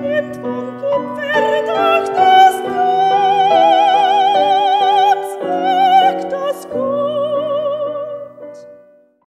Nimmt vom Kupfer